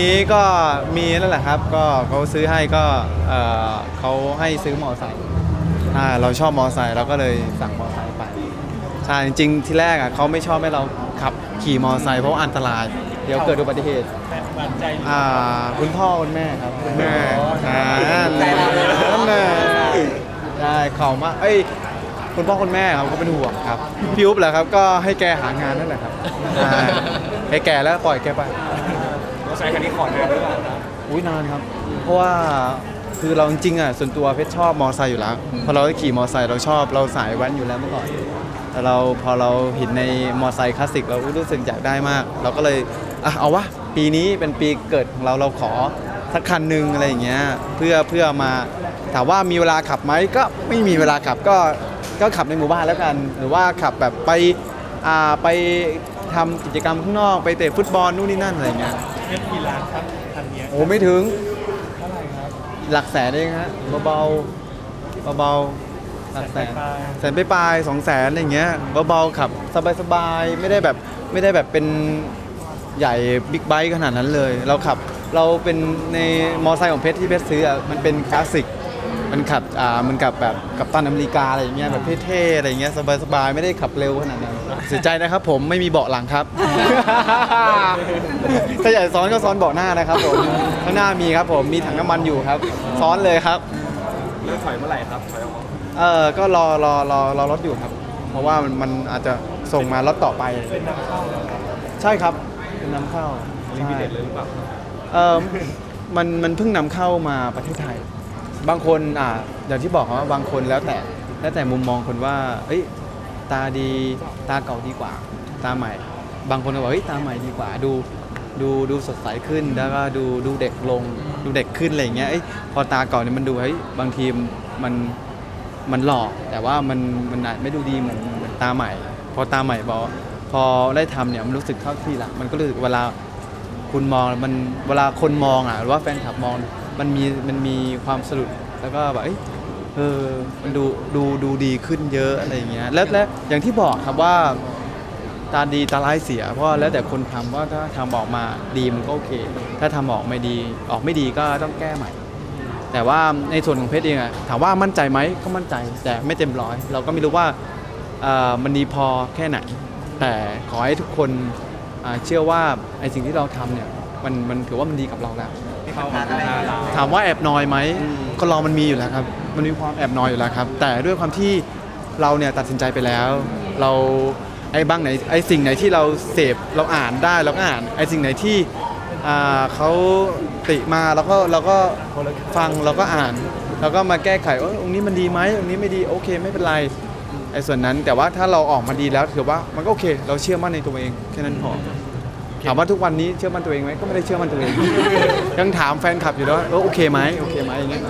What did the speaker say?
นี้ก็มีนั่นแหละครับ ก็เขาซื้อให้ก็เอ่อเขาให้ซื้อมอไซค์อ่าเราชอบมอไซค์เราก็เลยสั่งมอไซค์ไปใช่จริงๆที่แรกอะเขาไม่ชอบให้เราขับขี่มอไซค์เพราะว่าอันตราย เดี๋ยวเกิดอุบัติเหตุหวานใจอ่าคุณพ่อคุณแม่ครับคุณแม่อ่าใจเราเลยนะ นั่นแหละใช่เขามาเอ้ยคุณพ่อคุณแม่ครับเขาเป็นห่วงครับพี่อุ๊บแหละครับก็ให้แกหางานนั่นแหละครับใช่ให้แกแล้วปล่อยแกไป มอเตอร์ไซค์คันนี้ขอนานหรือเปล่าครับอุ้ยนานครับ เพราะว่าคือเราจริงๆอะส่วนตัวเพชรชอบมอไซค์อยู่แล้วพอเราได้ขี่มอไซค์เราชอบเราสายแว้นอยู่แล้วเมื่อก่อนแต่เราพอเราเห็นในมอไซค์คลาสสิกเรารู้สึกอยากได้มาก เราก็เลยอะเอาวะปีนี้เป็นปีเกิดของเราเราขอสักคันหนึ่งอะไรอย่างเงี้ยเพื่อเพื่อมาถามว่ามีเวลาขับไหมก็ไม่มีเวลาขับก็ก็ขับในหมู่บ้านแล้วกัน หรือว่าขับแบบไปอ่าไป ทำกิจกรรมข้างนอกไปเตะฟุตบอลนู่นนี่นั่นอะไรอย่างเงี้ยเพชรกี่ล้านครับคันเนี้ยโอ้ไม่ถึงเท่าไหร่ครับ หลักแสนเองฮะเบาๆเบาๆหลักแสนแสนปลายแสนไปปลายๆสองแสนอะไรอย่างเงี้ยเบาๆขับสบายๆไม่ได้แบบไม่ได้แบบเป็นใหญ่บิ๊กไบค์ขนาดนั้นเลย เราขับเราเป็นในมอไซค์ของเพชรที่เพชรซื้ออะมันเป็นคลาสสิก มันขับอ่ามันขับแบบกัปตันอเมริกาอะไรอย่างเงี้ยแบบเท่ๆอะไรอย่างเงี้ยสบายๆไม่ได้ขับเร็วขนาดนั้นเสียใจนะครับผมไม่มีเบาะหลังครับ ถ้าอยากซ้อนก็ซ้อนเบาะหน้านะครับผมข้างหน้ามีครับผมมีถังน้ำมันอยู่ครับ ซ้อนเลยครับเริ่มถอยเมื่อไหร่ครับถอยออกมาเออก็รอรอรอรอรถอยู่ครับ เพราะว่ามันมันอาจจะส่งมารถต่อไป เป็นนำเข้าเหรอครับใช่ครับเป็นนำเข้า limited เลยใช่หรือเปล่า เออมันมันเพิ่งนำเข้ามาประเทศไทย บางคนอ่าอย่างที่บอกว่าบางคนแล้วแต่แล้วแต่มุมมองคนว่า เอ้ยตาดีตาเก่าดีกว่า ตาใหม่ บางคนก็บอกเฮ้ยตาใหม่ดีกว่าดูดูดูสดใสขึ้นแล้วก็ดูดูเด็กลงดูเด็กขึ้นอะไรอย่างเงี้ยเอ้ยพอตาเก่าเนี่ยมันดูเฮ้ยบางทีมันมันหล่อแต่ว่ามันมันอาจไม่ดูดีเหมือนเหมือนตาใหม่ พอตาใหม่พอพอได้ทำเนี่ยมันรู้สึกเข้าที่ละมันก็รู้สึกเวลาคุณมองมันเวลาคนมองอะหรือว่าแฟนคลับมอง มันมีมันมีความสะดุดแล้วก็แบบเอ้ยเออมันดูดูดูดีขึ้นเยอะอะไรอย่างเงี้ยแล้วและอย่างที่บอกครับว่าตาดีตาร้ายเสีย เพราะแล้วแต่คนทำว่าถ้าทำออกมาดีมันก็โอเค ถ้าทำออกไม่ดีออกไม่ดีก็ต้องแก้ใหม่ แต่ว่าในส่วนของเพชรเองอะถามว่ามั่นใจไหมก็มั่นใจแต่ไม่เต็มร้อย เราก็ไม่รู้ว่าเออมันดีพอแค่ไหน แต่ขอให้ทุกคนเชื่อว่าไอสิ่งที่เราทำเนี่ยมันมันถือว่ามันดีกับเราแล้ว เข้ามาหน้าเราถามว่าแอบน้อยไหมก็เรามันมีอยู่แล้วครับ มันมีความแอบน้อยอยู่แล้วครับ แต่ด้วยความที่เราเนี่ยตัดสินใจไปแล้ว เราไอ้บ้างไหนไอ้สิ่งไหนที่เราเสพเราอ่านได้เราก็อ่านไอ้สิ่งไหนที่อ่าเขาติมาเราก็เราก็ฟังเราก็อ่านเราก็มาแก้ไขว่าตรงนี้มันดีไหมตรงนี้ไม่ดีโอเคไม่เป็นไรไอ้ส่วนนั้นแต่ว่าถ้าเราออกมาดีแล้วถือว่ามันก็โอเค เราเชื่อมั่นในตัวเองแค่นั้นพอ ถามว่าทุกวันนี้เชื่อมั่นตัวเองไหมก็ไม่ได้เชื่อมั่นตัวเอง ยังถามแฟนคลับอยู่แล้วาโอเคไหมโอเคไหมอย่างเงี้ย